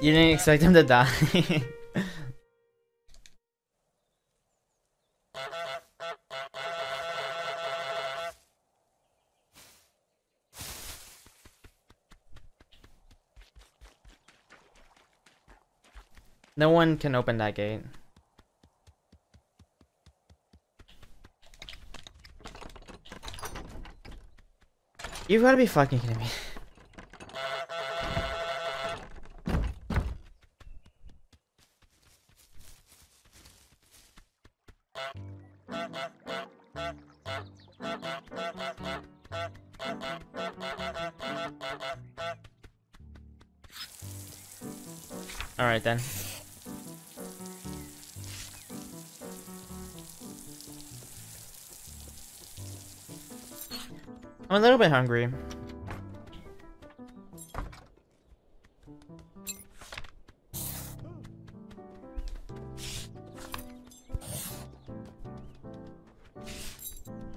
You didn't expect him to die. no one can open that gate. You've got to be fucking kidding me. Alright then. I'm a little bit hungry.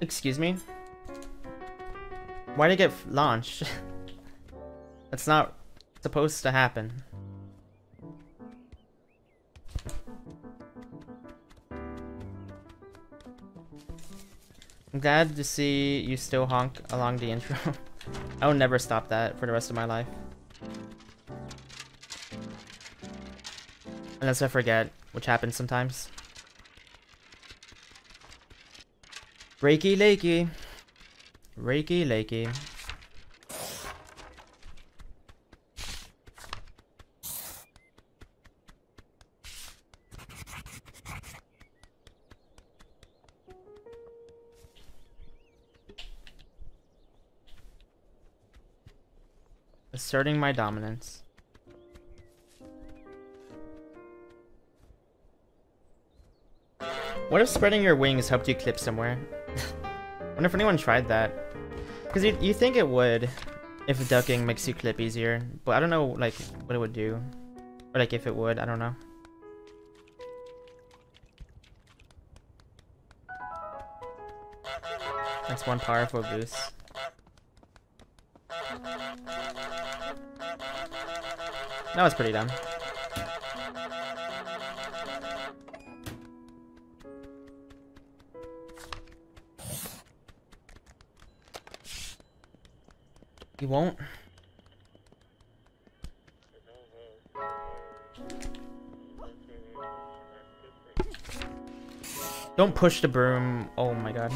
Excuse me? Why did it get launched? That's not supposed to happen. I'm glad to see you still honk along the intro. I will never stop that for the rest of my life. Unless I forget, which happens sometimes. Reiki Lakey. Reiki Lakey. Asserting my dominance. What if spreading your wings helped you clip somewhere? Wonder if anyone tried that. Because you, you think it would if ducking makes you clip easier. But I don't know like what it would do. Or like if it would, I don't know. That's one powerful boost. That was pretty dumb. You won't? Don't push the broom. Oh my god.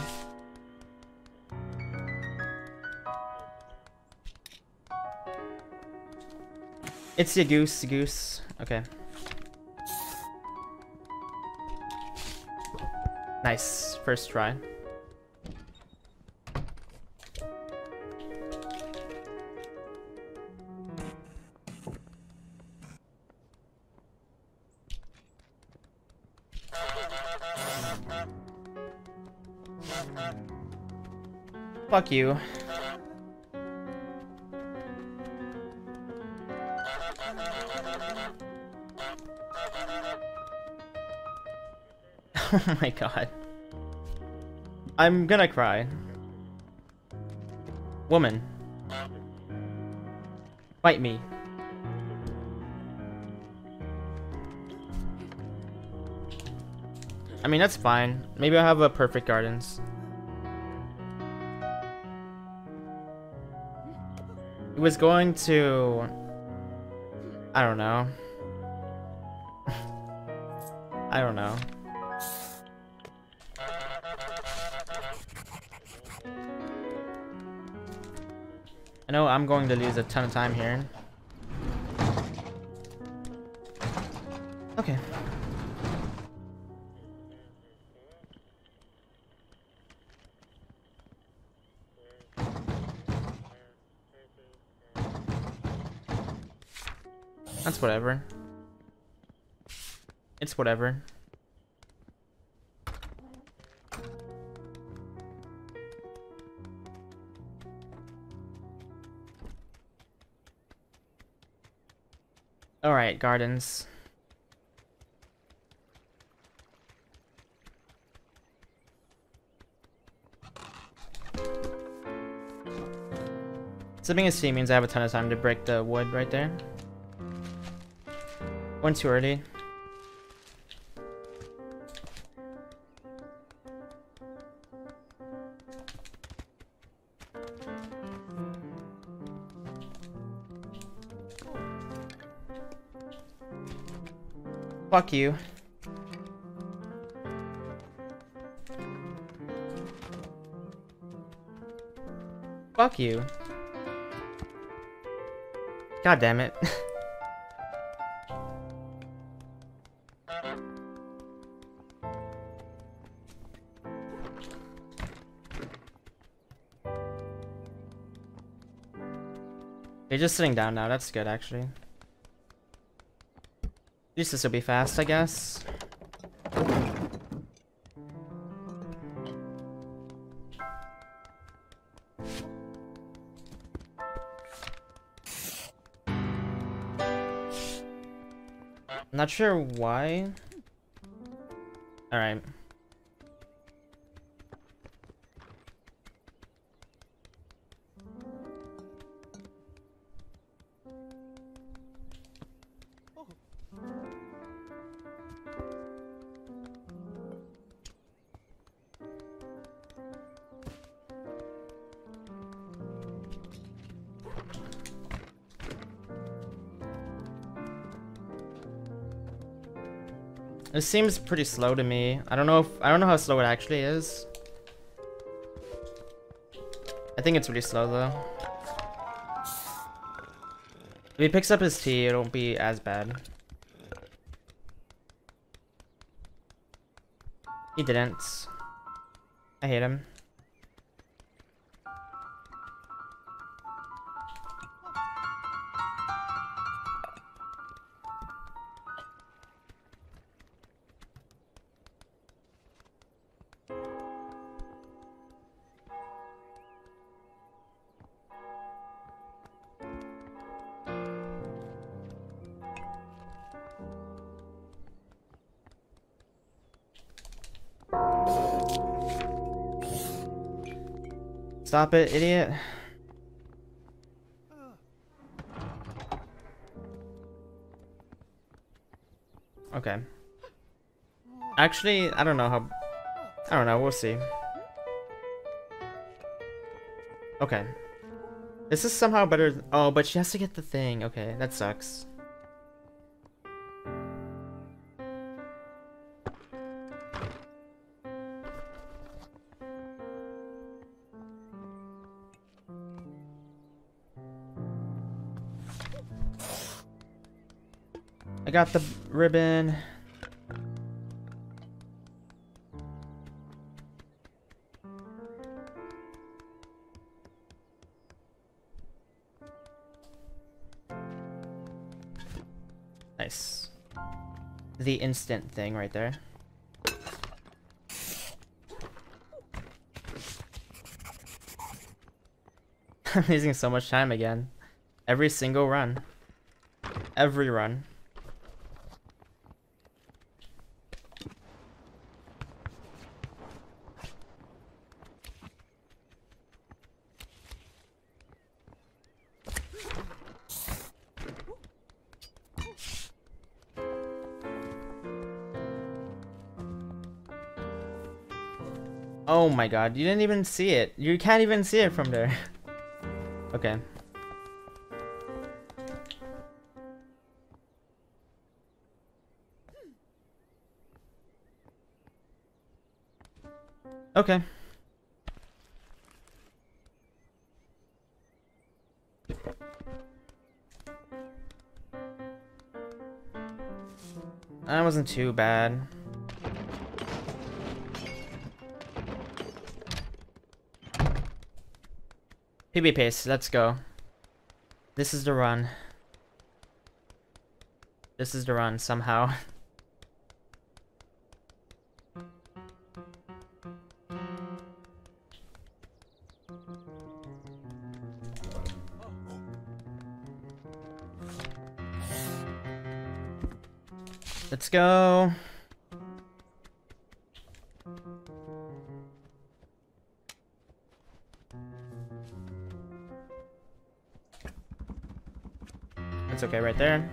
It's a goose, goose. Okay. Nice. First try. Fuck you. oh my god. I'm gonna cry. Woman. Fight me. I mean, that's fine. Maybe I'll have a perfect gardens. It was going to... I don't know. I don't know. I know I'm going to lose a ton of time here. Okay. That's whatever. It's whatever. Alright, gardens. Sipping a sea means I have a ton of time to break the wood right there. Went too early. Fuck you. Fuck you. God damn it. just sitting down now, that's good actually. At least this will be fast, I guess. Not sure why. Alright. It seems pretty slow to me. I don't know if I don't know how slow it actually is. I think it's really slow though. If he picks up his tea, it won't be as bad. He didn't. I hate him. Stop it, idiot. Okay. Actually, I don't know how... I don't know, we'll see. Okay. This is somehow better... Oh, but she has to get the thing. Okay, that sucks. I got the ribbon. Nice. The instant thing right there. I'm using so much time again. Every single run. Every run. Oh my god, you didn't even see it. You can't even see it from there. okay. Okay. That wasn't too bad. PB pace, let's go. This is the run. This is the run, somehow. Let's go. right there.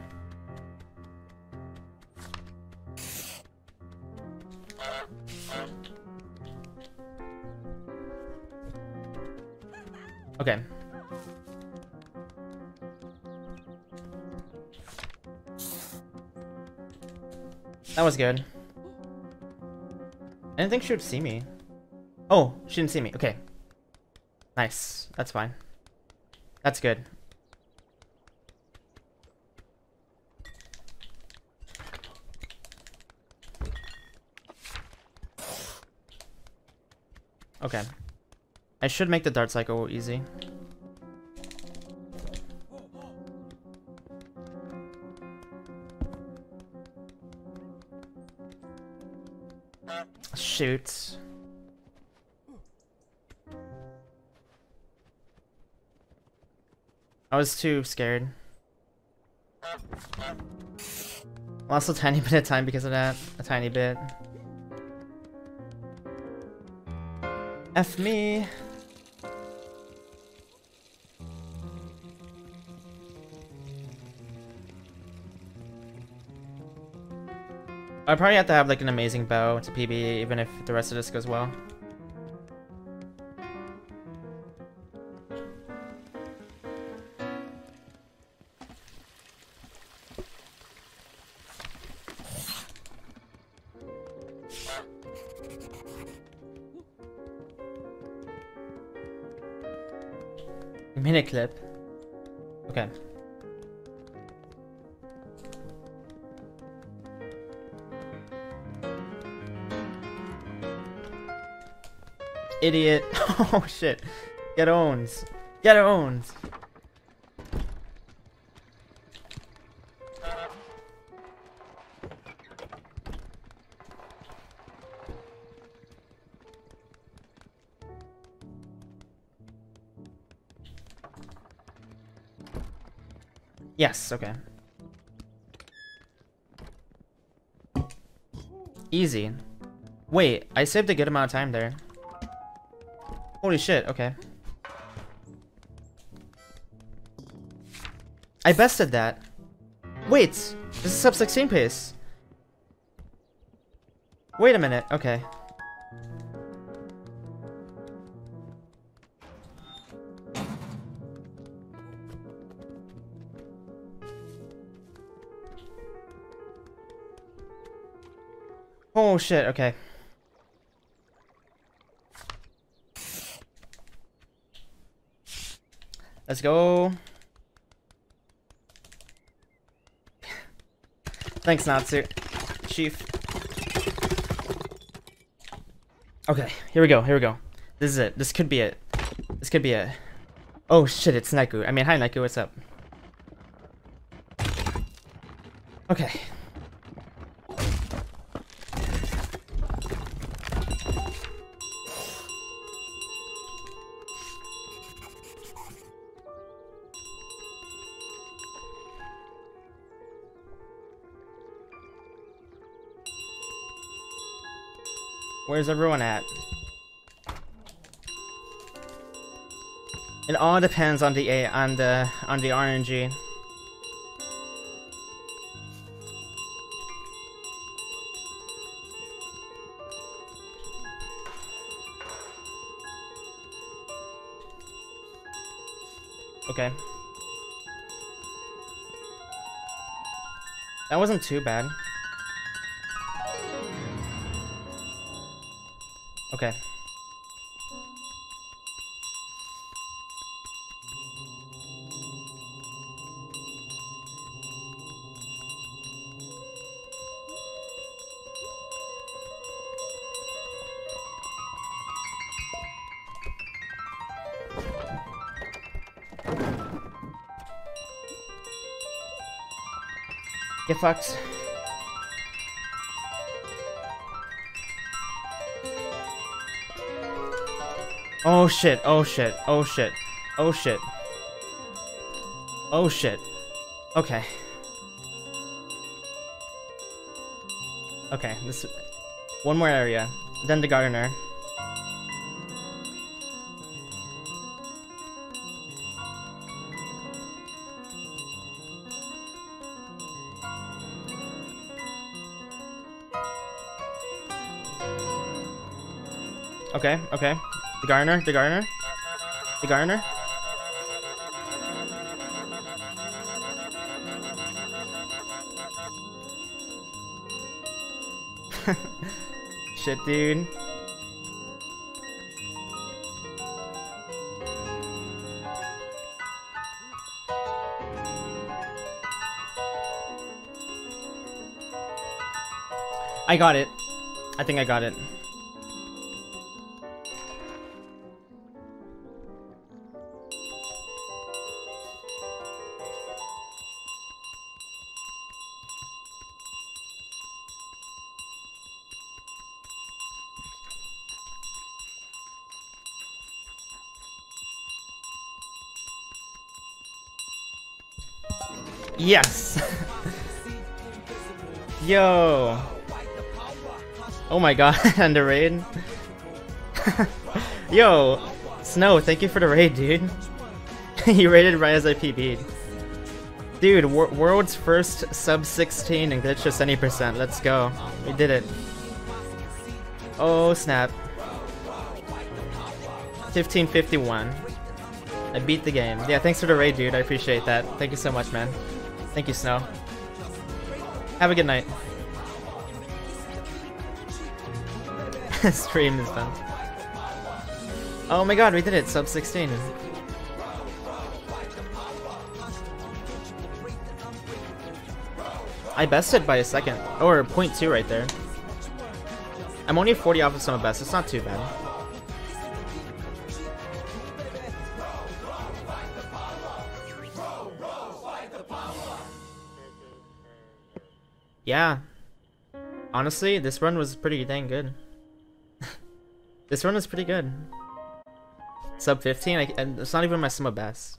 Okay. That was good. I didn't think she would see me. Oh, she didn't see me. Okay. Nice. That's fine. That's good. Okay. I should make the dart cycle easy. Shoot. I was too scared. Lost a tiny bit of time because of that. A tiny bit. F me. I probably have to have like an amazing bow to PB even if the rest of this goes well. Clip. Okay. Idiot. oh shit. Get owns. Get owns. Yes, okay. Easy. Wait, I saved a good amount of time there. Holy shit, okay. I bested that. Wait, this is sub 16 pace. Wait a minute, okay. Oh shit, okay. Let's go. Thanks, Natsu. Chief. Okay, here we go, here we go. This is it. This could be it. This could be it. Oh shit, it's Neku. I mean, hi Neku, what's up? Where's everyone at? It all depends on the A on the on the RNG. Okay. That wasn't too bad. Okay. Get fucked. Oh shit, oh shit, oh shit, oh shit. Oh shit. Okay. Okay, this one more area. Then the gardener. Okay, okay. The gardener, the gardener, the gardener. Shit, dude. I got it. I think I got it. Yes! Yo! Oh my god, and the raid. Yo! Snow, thank you for the raid, dude. you raided right as I PB'd. Dude, wor world's first sub 16 and glitch just any percent. Let's go. We did it. Oh snap. 1551. I beat the game. Yeah, thanks for the raid, dude. I appreciate that. Thank you so much, man. Thank you, Snow. Have a good night. Stream is done. Oh my god, we did it! Sub 16. I bested by a second. Or 0.2 right there. I'm only 40 off of sum of best. It's not too bad. Yeah. Honestly, this run was pretty dang good. this run was pretty good. Sub 15, I, it's not even my sum of best.